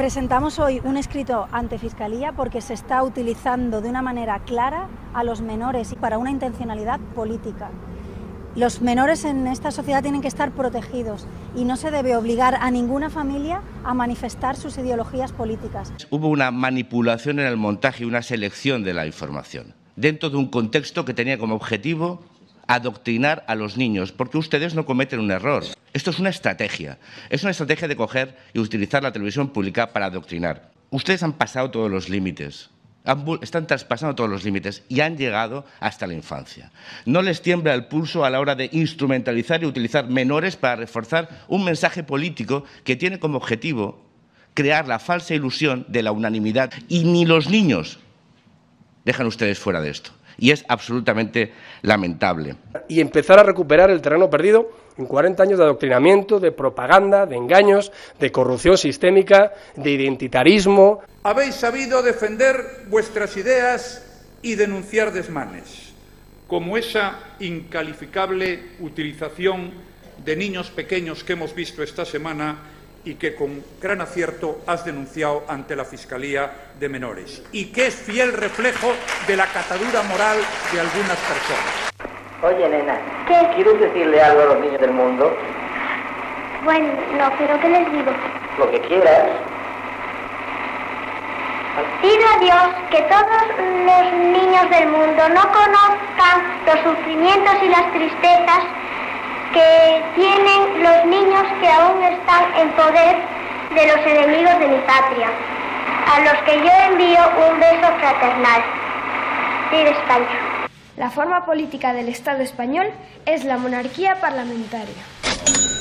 Presentamos hoy un escrito ante Fiscalía porque se está utilizando de una manera clara a los menores para una intencionalidad política. Los menores en esta sociedad tienen que estar protegidos y no se debe obligar a ninguna familia a manifestar sus ideologías políticas. Hubo una manipulación en el montaje y una selección de la información dentro de un contexto que tenía como objetivo adoctrinar a los niños, porque ustedes no cometen un error. Esto es una estrategia. Es una estrategia de coger y utilizar la televisión pública para adoctrinar. Ustedes han pasado todos los límites. están traspasando todos los límites y han llegado hasta la infancia. No les tiembla el pulso a la hora de instrumentalizar y utilizar menores para reforzar un mensaje político que tiene como objetivo crear la falsa ilusión de la unanimidad. Y ni los niños dejan ustedes fuera de esto y es absolutamente lamentable. Y empezar a recuperar el terreno perdido en 40 años de adoctrinamiento, de propaganda, de engaños, de corrupción sistémica, de identitarismo. Habéis sabido defender vuestras ideas y denunciar desmanes, como esa incalificable utilización de niños pequeños que hemos visto esta semana y que con gran acierto has denunciado ante la Fiscalía de Menores y que es fiel reflejo de la catadura moral de algunas personas. Oye, nena, ¿qué? ¿Quieres decirle algo a los niños del mundo? Bueno, no, pero ¿qué les digo? Lo que quieras. Pido a Dios que todos los niños del mundo no conozcan los sufrimientos y las tristezas que tienen los niños que aún están en poder de los enemigos de mi patria, a los que yo envío un beso fraternal. Vive España. La forma política del Estado español es la monarquía parlamentaria.